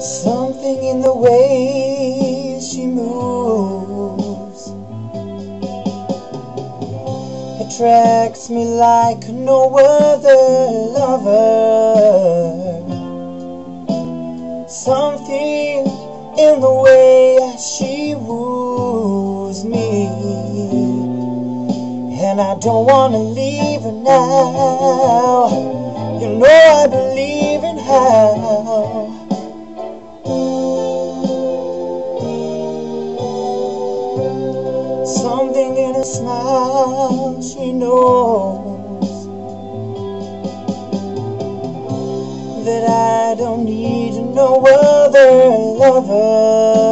Something in the way she moves attracts me like no other lover. Something in the way she woos me and I don't wanna leave her now. You know I believe in how. Something in her smile, she knows that I don't need no other lover.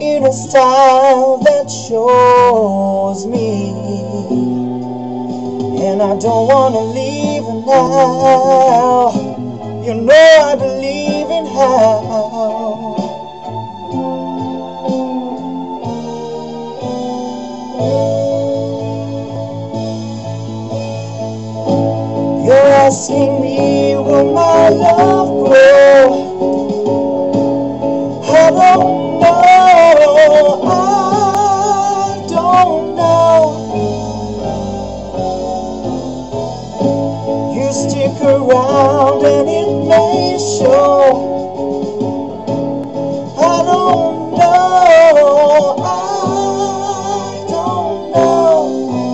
In a style that shows me, and I don't wanna leave now. You know I believe in how. You're asking me, will my love grow? her wrong and it may show. I don't know. I don't know.